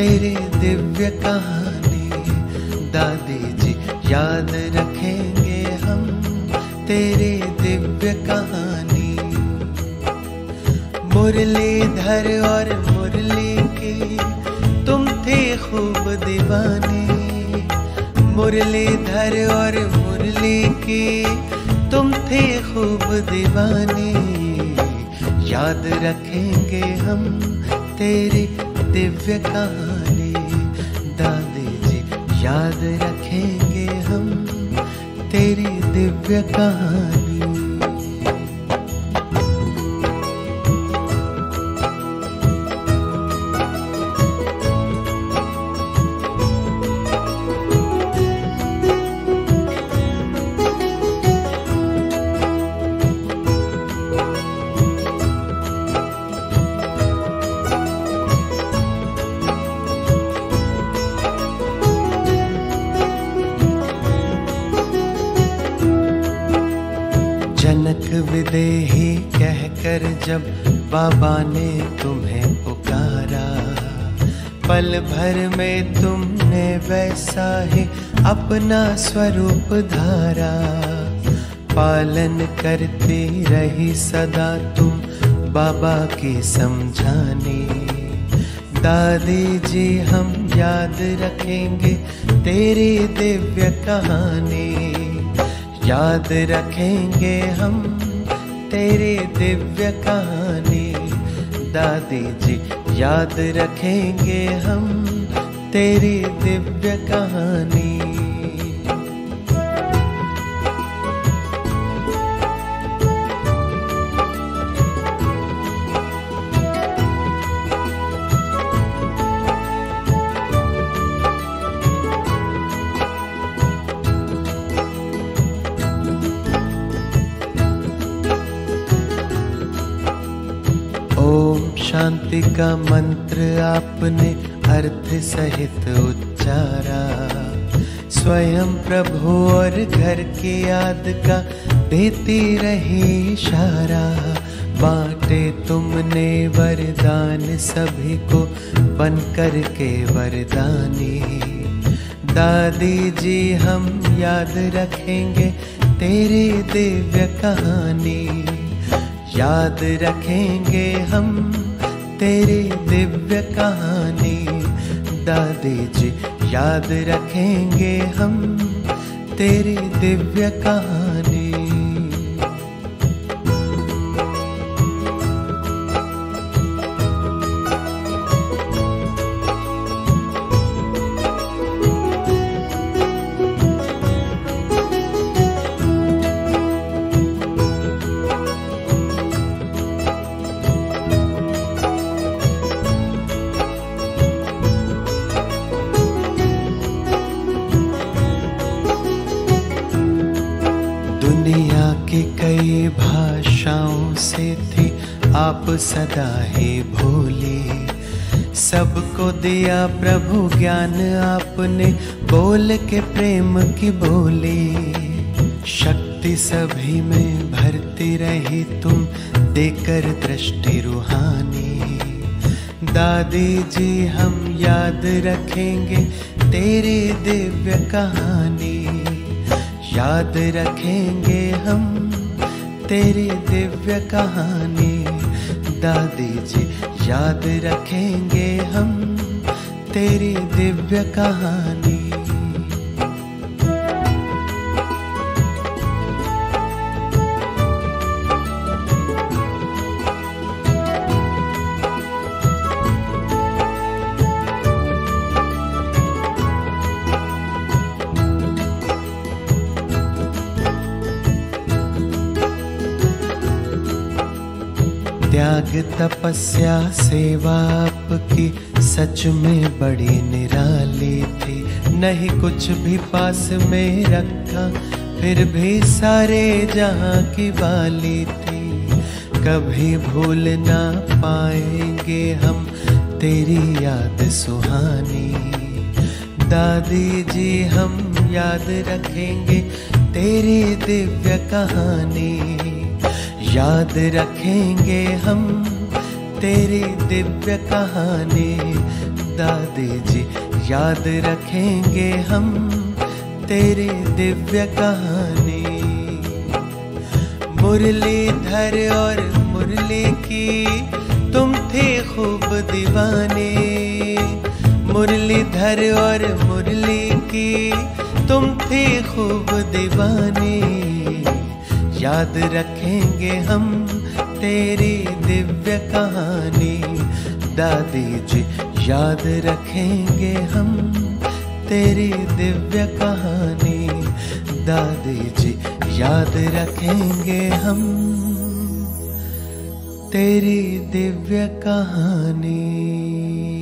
तेरी दिव्य कहानी, दादी जी याद रखेंगे हम तेरे दिव्य कहानी। मुरलीधर और मुरली की तुम थे खूब दीवानी। मुरलीधर और मुरली की तुम थे खूब दीवानी। याद रखेंगे हम तेरी दिव्य कहानी दादी जी याद रखेंगे हम तेरी दिव्य कहानी विदेही कहकर जब बाबा ने तुम्हें पुकारा, पल भर में तुमने वैसा ही अपना स्वरूप धारा, पालन करती रही सदा तुम बाबा की समझाने। दादी जी, हम याद रखेंगे तेरी दिव्य कहानी, याद रखेंगे हम तेरी दिव्य कहानी। दादी जी याद रखेंगे हम तेरी दिव्य कहानी। शांति का मंत्र आपने अर्थ सहित उच्चारा। स्वयं प्रभु और घर की याद का देती रही इशारा। बांटे तुमने वरदान सभी को, बन कर के वरदानी। दादी जी, हम याद रखेंगे तेरी दिव्य कहानी। याद रखेंगे हम तेरी दिव्य कहानी। दादी जी याद रखेंगे हम तेरी दिव्य कहानी। की कई भाषाओं से थी, आप सदा ही भोली। सबको दिया प्रभु ज्ञान, आपने बोल के प्रेम की बोली। शक्ति सभी में भरती रही तुम, देकर दृष्टि रूहानी। दादी जी, हम याद रखेंगे तेरी दिव्य कहानी। याद रखेंगे हम तेरी दिव्य कहानी। दादी जी याद रखेंगे हम तेरी दिव्य कहानी। त्याग तपस्या सेवा आपकी सच में बड़ी निराली थी। नहीं कुछ भी पास में रखा, फिर भी सारे जहाँ की वाली थी। कभी भूल ना पाएँगे हम तेरी याद सुहानी। दादी जी, हम याद रखेंगे तेरी दिव्य कहानी। याद रखेंगे हम तेरी दिव्य कहानी। दादी जी, याद रखेंगे हम तेरी दिव्य कहानी। मुरलीधर और मुरली की तुम थे खूब दीवाने। मुरलीधर और मुरली की तुम थे खूब दीवाने। याद रखेंगे हम तेरी दिव्य कहानी। दादी जी, याद रखेंगे हम तेरी दिव्य कहानी। दादी जी, याद रखेंगे हम तेरी दिव्य कहानी।